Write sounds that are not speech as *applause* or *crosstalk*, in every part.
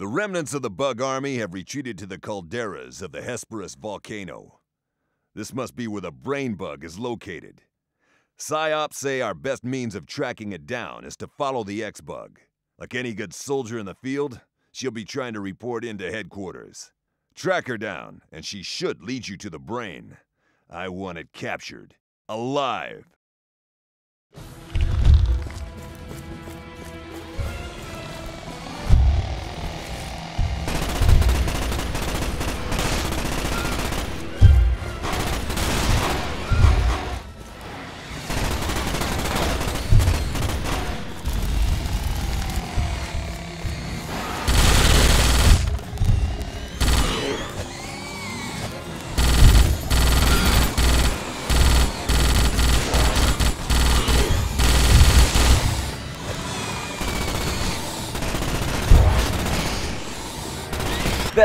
The remnants of the bug army have retreated to the calderas of the Hesperus volcano. This must be where the brain bug is located. PsyOps say our best means of tracking it down is to follow the X-Bug. Like any good soldier in the field, she'll be trying to report into headquarters. Track her down, and she should lead you to the brain. I want it captured. Alive.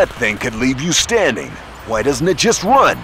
That thing could leave you standing. Why doesn't it just run?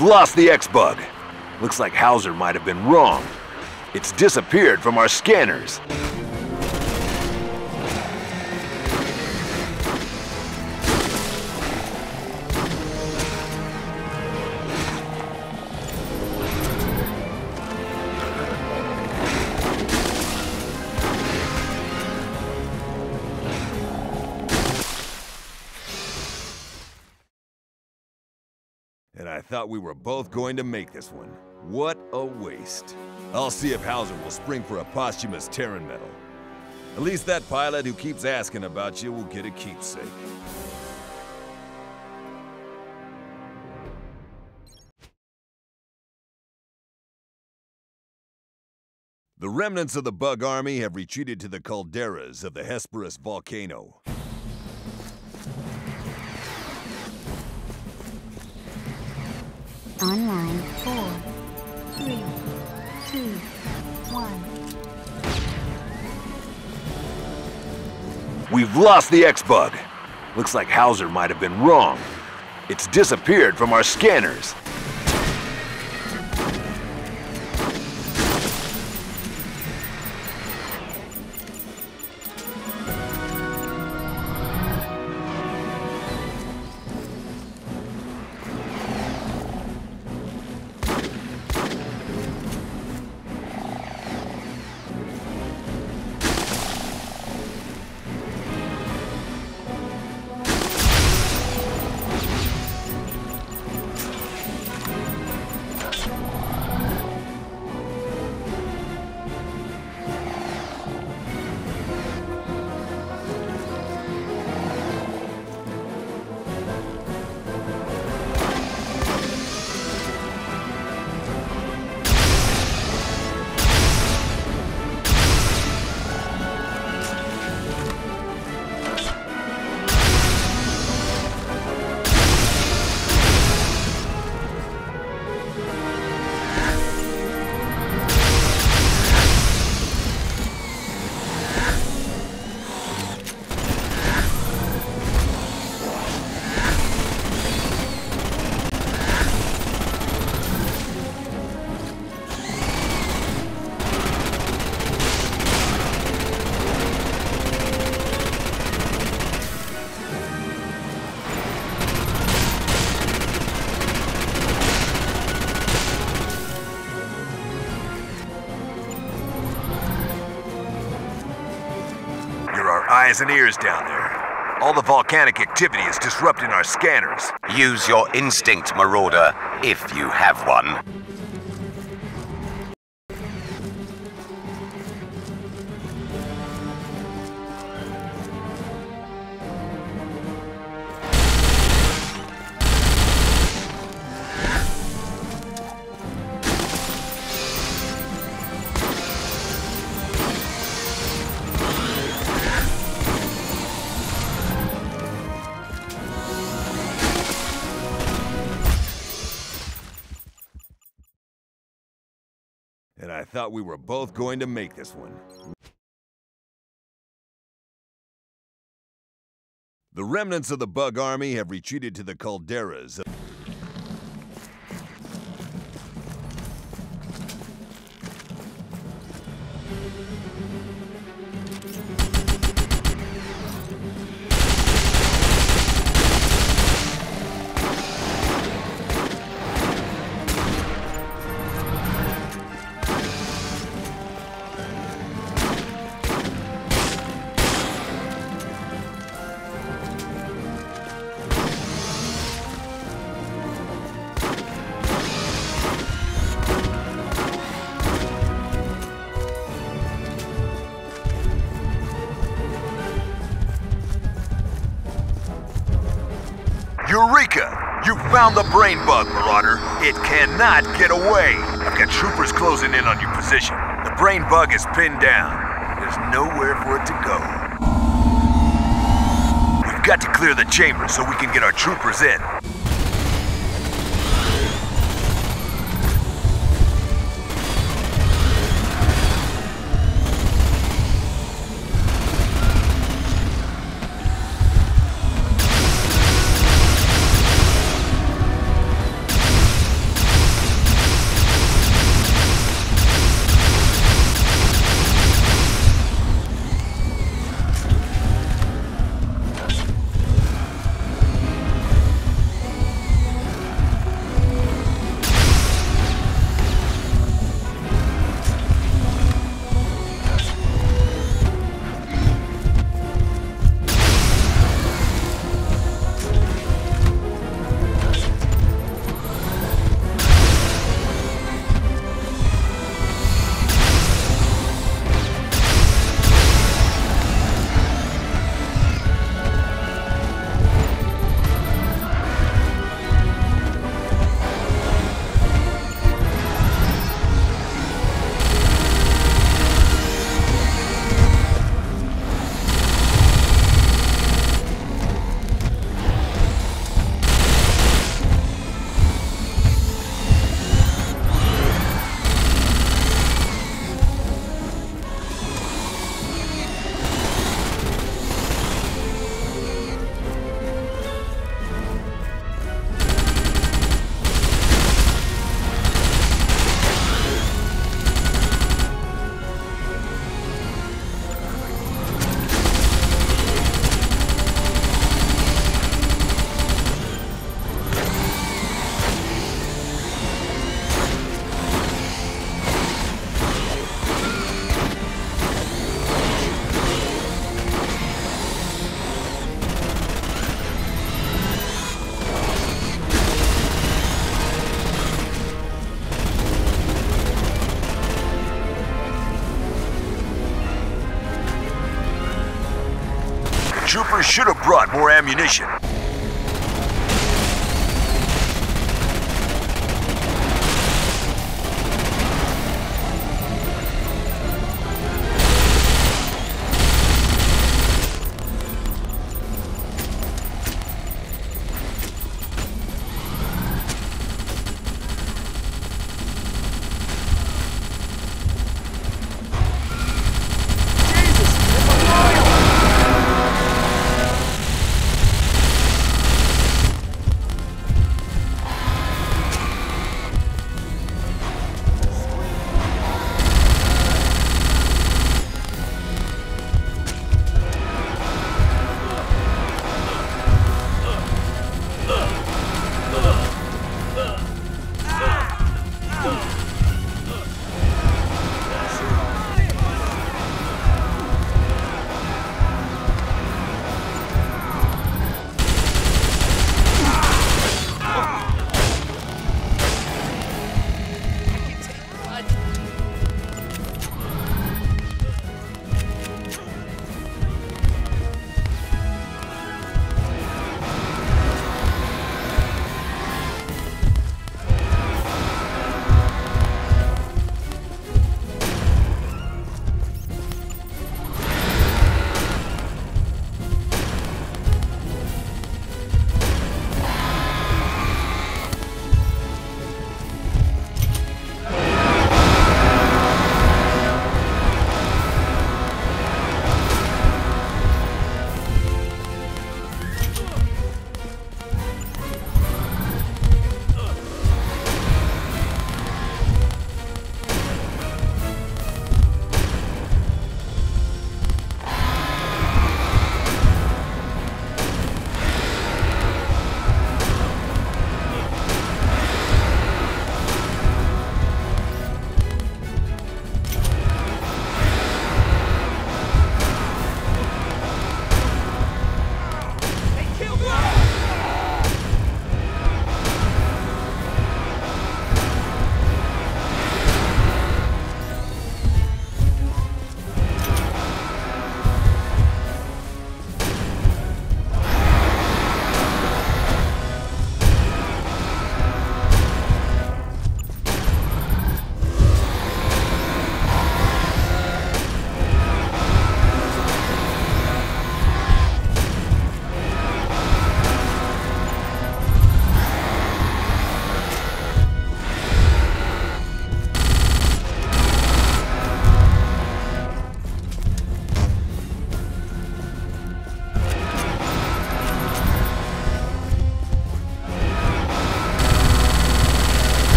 We've lost the X-Bug. Looks like Hauser might have been wrong. It's disappeared from our scanners. Thought we were both going to make this one. What a waste. I'll see if Hauser will spring for a posthumous Terran medal. At least that pilot who keeps asking about you will get a keepsake. The remnants of the bug army have retreated to the calderas of the Hesperus volcano. Online. Four, three, two, one. We've lost the X-Bug. Looks like Hauser might have been wrong. It's disappeared from our scanners. Eyes and ears down there. All the volcanic activity is disrupting our scanners. Use your instinct, Marauder, if you have one. And I thought we were both going to make this one. The remnants of the Bug Army have retreated to the calderas. It cannot get away. I've got troopers closing in on your position. The brain bug is pinned down. There's nowhere for it to go. We've got to clear the chamber so we can get our troopers in. Troopers should have brought more ammunition.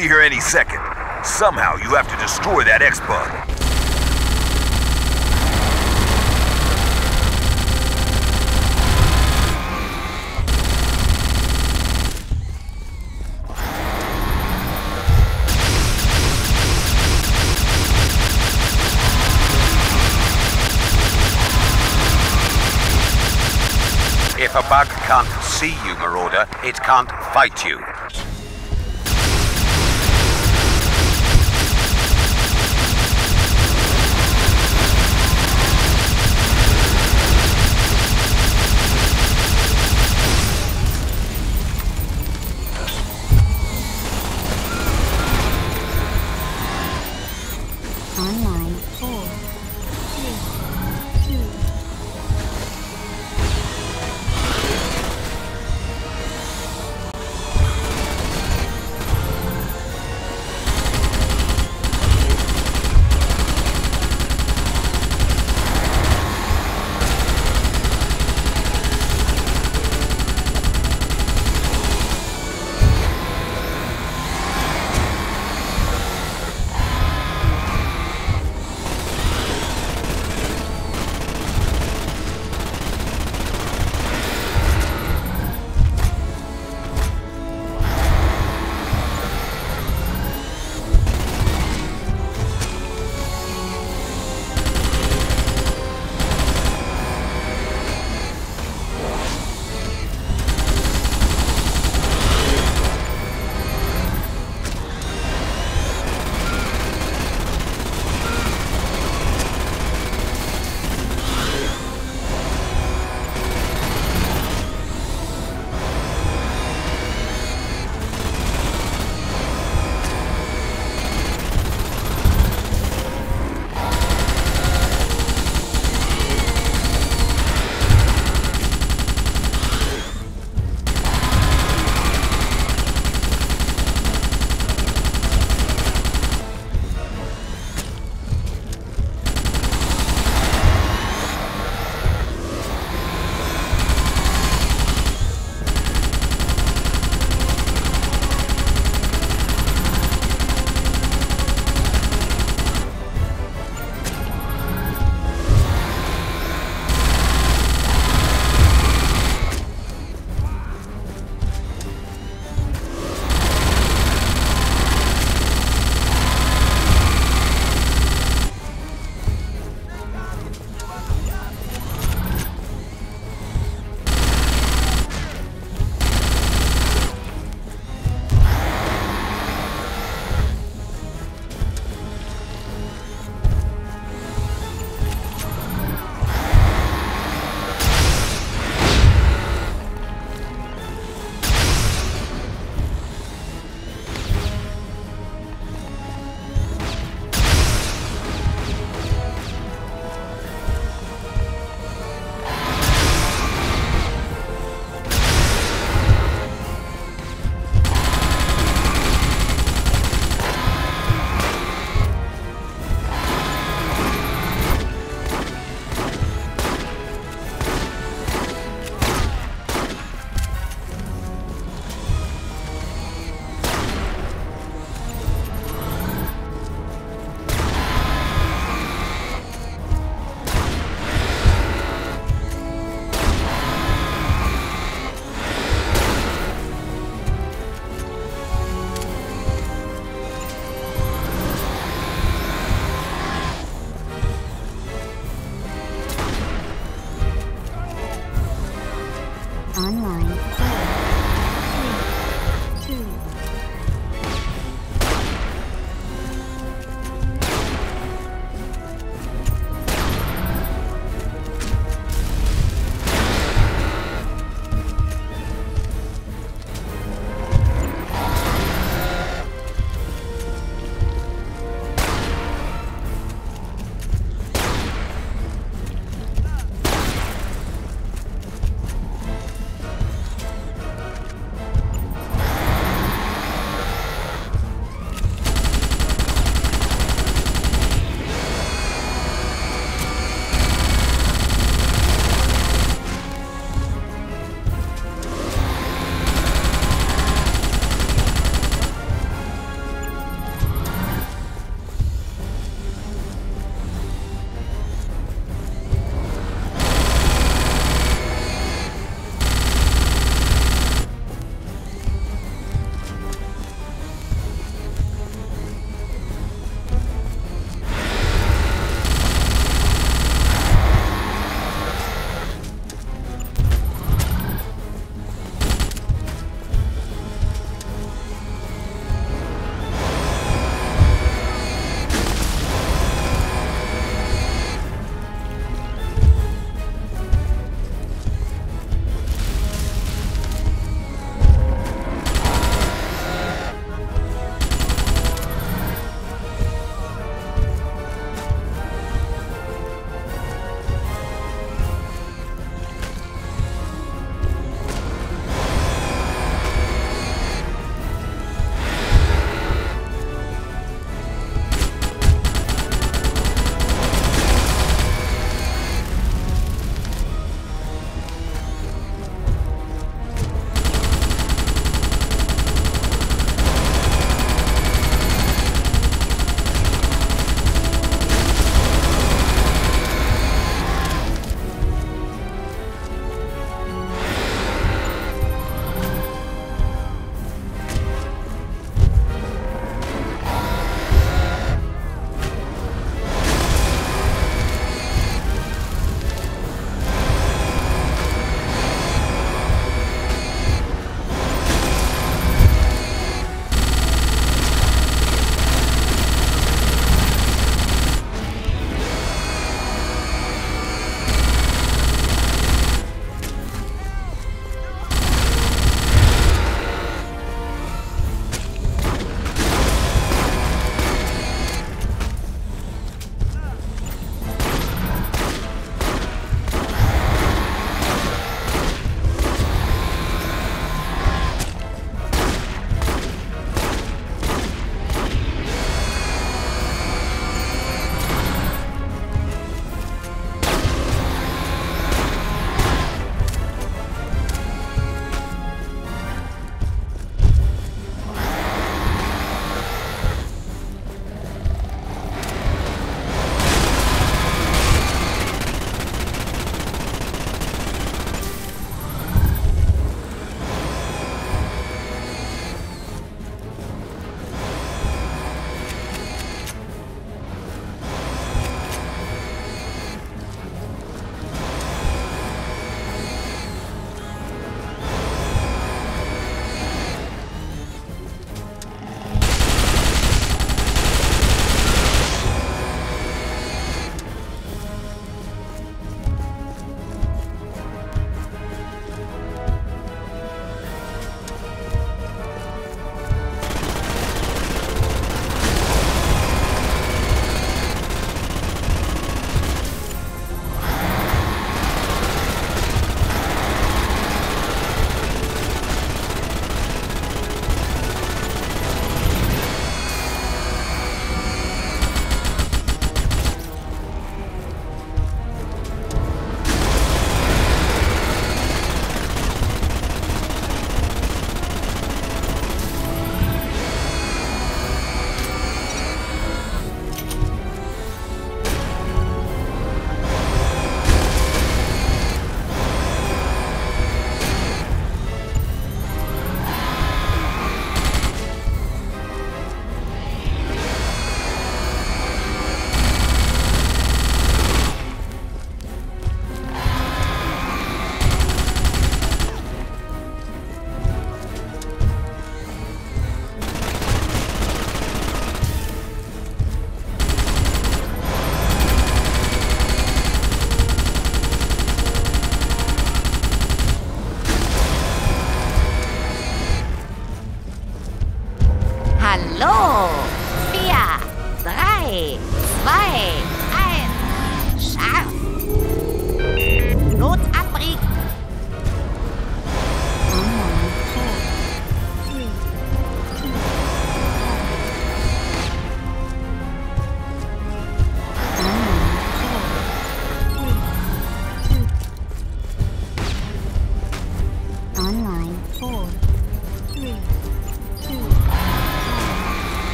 Be here any second. Somehow you have to destroy that X-Bug. If a bug can't see you, Marauder, it can't fight you. online.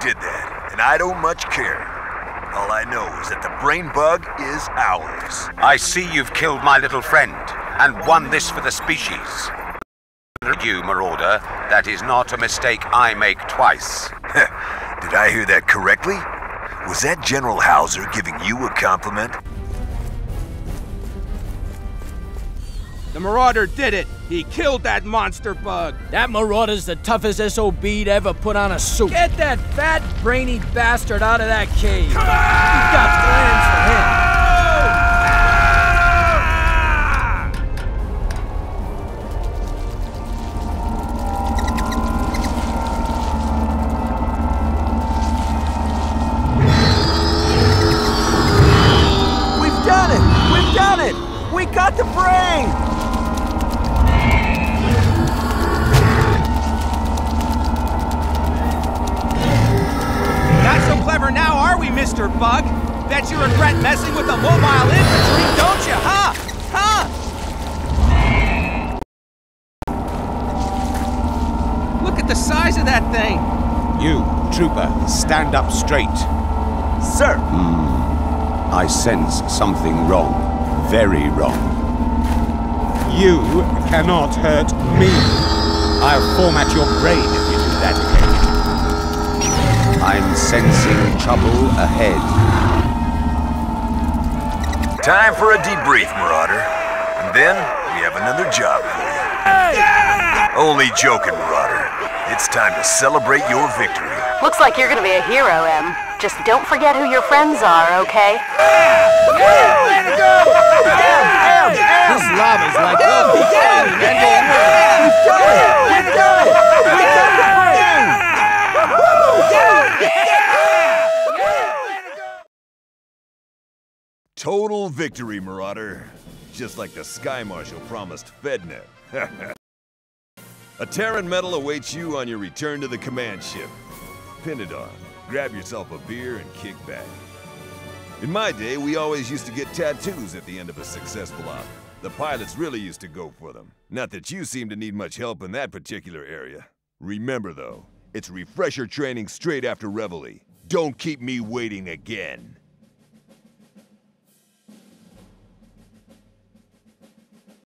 Did that, and I don't much care. All I know is that the brain bug is ours. I see you've killed my little friend and won this for the species. You, Marauder, that is not a mistake I make twice. *laughs* Did I hear that correctly? Was that General Hauser giving you a compliment? The Marauder did it! He killed that monster bug! That Marauder's the toughest SOB to ever put on a suit. Get that fat, brainy bastard out of that cave. We've got plans sense something wrong. Very wrong. You cannot hurt me. I'll format your brain if you do that again. I'm sensing trouble ahead. Time for a debrief, Marauder. And then we have another job for you. Only joking, Marauder. It's time to celebrate your victory. Looks like you're gonna be a hero, Em. Just don't forget who your friends are, okay? This lava's like the beginning and the end. We've done it! We've done it! We got the brain! Total victory, Marauder. Just like the Sky Marshal promised FedNet. *laughs* a Terran medal awaits you on your return to the command ship. Pin it on, grab yourself a beer, and kick back. In my day, we always used to get tattoos at the end of a successful op. The pilots really used to go for them. Not that you seem to need much help in that particular area. Remember, though, it's refresher training straight after Reveille. Don't keep me waiting again.